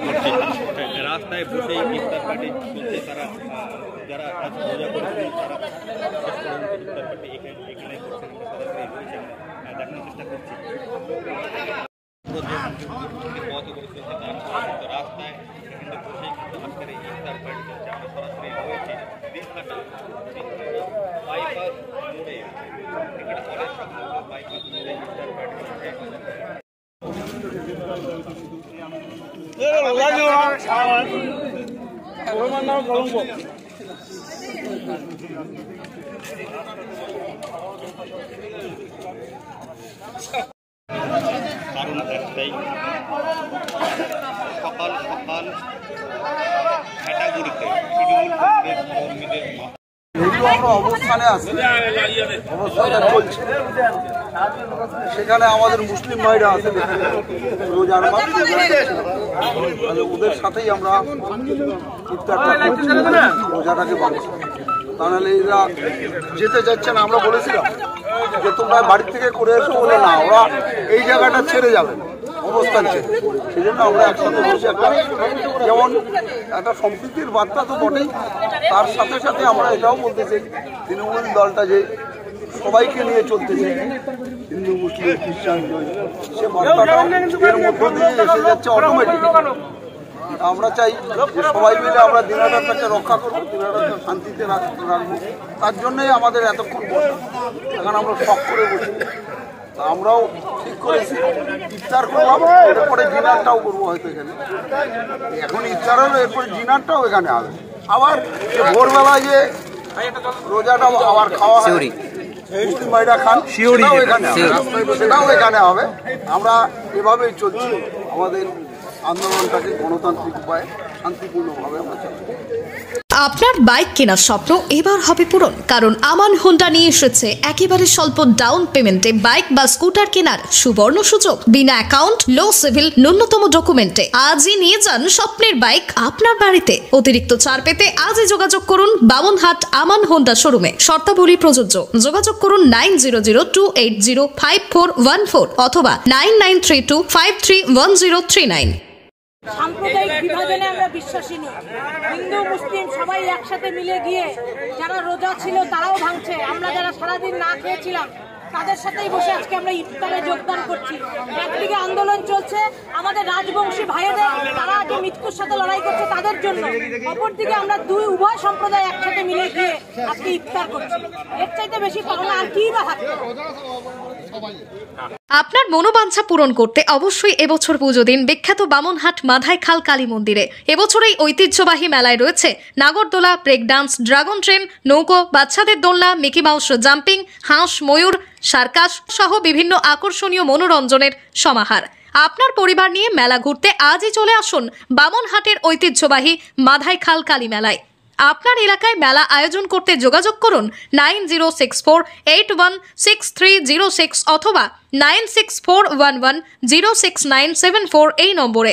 রাস্তায় বসে ইফতার পার্টি চলছে তারা আহ, যারা আজ রোজা করেছেন তারা শেষ পর্যন্ত ইফতার পার্টি এখানে এখানে করছেন আমরা সরাসরি রয়েছে আমরা আহ, দেখানোর চেষ্টা করছি পুরো যে যে পথ অবরোধ চলছে তার তো রাস্তায় এখানে বসে কিন্তু আজকের এই ইফতার পার্টি চলছে আমরা সরাসরি রয়েছে কারণ একটাই সকাল সকাল ক্যাটাগরিতে কর্মীদের অবস্থানে আছি অবস্থানে চলছে সেখানে আমাদের মুসলিম ভাইরা আছে রোজার মাস তাহলে ওদের সাথেই আমরা রোজাটাকে পালছি তাহলে এরা যেতে চাচ্ছে না আমরা বলেছিলাম যে তোমরা বাড়ি থেকে করে এসো বলে না ওরা এই জায়গাটা ছেড়ে যাবে অবস্থান ছেড়ে। সেই জন্য আমরা একসাথে বসে একটা যেমন একটা সম্প্রীতির বার্তা তো বটেই তার সাথে সাথে আমরা এটাও বলতে চাই তৃণমূল দলটা যে সবাইকে নিয়ে চলতেছে হিন্দু মুসলিম খ্রিস্টান সে বার্তাটাও এর মধ্য দিয়ে এসে যাচ্ছে অটোমেটিক আমরা চাই যে সবাই মিলে আমরা দিনাটাকে রক্ষা করব দিনাটাকে শান্তিতে রাখ- রাখব। তার জন্যই আমাদের এতক্ষণ এখন আমরা শখ করে বসি। তা আমরাও ঠিক করেছি। ইফতার করলাম এরপরে ডিনারটাও করব হয়তো এখানে। এখন ইফতার হলো এরপরে ডিনারটাও এখানে হবে। আবার যে ভোরবেলায় যে রোজাটা আবার খাওয়া হয় খান সেটাও এখানে সেটাও এখানে হবে। আমরা এভাবেই চলছি। আমাদের আন্দোলনটাকে গণতান্ত্রিক উপায়ে শান্তিপূর্ণভাবে আমরা চালাবো। আপনার বাইক কেনার স্বপ্ন এবার হবে পূরণ। কারণ আমান হোন্ডা নিয়ে এসেছে একেবারে স্বল্প ডাউন পেমেন্টে বাইক বা স্কুটার কেনার সুবর্ণ সুযোগ। বিনা অ্যাকাউন্ট লো সিভিল ন্যূনতম ডকুমেন্টে আজই নিয়ে যান স্বপ্নের বাইক আপনার বাড়িতে। অতিরিক্ত ছাড় পেতে আজই যোগাযোগ করুন বামনহাট আমান হোন্ডা শোরুমে শর্তাবলী প্রযোজ্য। যোগাযোগ করুন nine zero zero two eight zero five four one four অথবা nine nine three two five three one zero three nine সাম্প্রদায়িক বিভাজনে আমরা বিশ্বাসী নই। হিন্দু, মুসলিম সবাই একসাথে মিলে গিয়ে যারা রোজা ছিল তারাও ভাঙছে। আমরা যারা সারাদিন না খেয়েছিলাম, তাদের সাথেই বসে আজকে আমরা ইফতারে যোগদান করছি। একদিকে আন্দোলন চলছে, আমাদের রাজবংশী ভাইয়েদের, তারা যে মৃত্যুর সাথে লড়াই করছে তাদের জন্য। অপরদিকে আমরা দুই উভয় সম্প্রদায় একসাথে মিলে গিয়ে আজকে ইফতার করছি। এর চাইতে বেশি পাওনা আর কি বা আপনার মনোবাঞ্ছা পূরণ করতে অবশ্যই এবছর পুজো দিন বিখ্যাত বামনহাট মাধাই খাল কালী মন্দিরে। এবছর এই ঐতিহ্যবাহী মেলায় রয়েছে নাগরদোলা ব্রেক ডান্স ড্রাগন ট্রেন, নৌকো, বাচ্চাদের দোলনা, মিকি মাউস জাম্পিং, হাঁস, ময়ূর, সার্কাস সহ বিভিন্ন আকর্ষণীয় মনোরঞ্জনের সমাহার। আপনার পরিবার নিয়ে মেলা ঘুরতে আজই চলে আসুন বামনহাটের ঐতিহ্যবাহী মাধাই খাল কালী মেলায়। আপনার এলাকায় মেলা আয়োজন করতে যোগাযোগ করুন nine zero six four eight one six three zero six অথবা nine six four one one zero six nine seven four এই নম্বরে।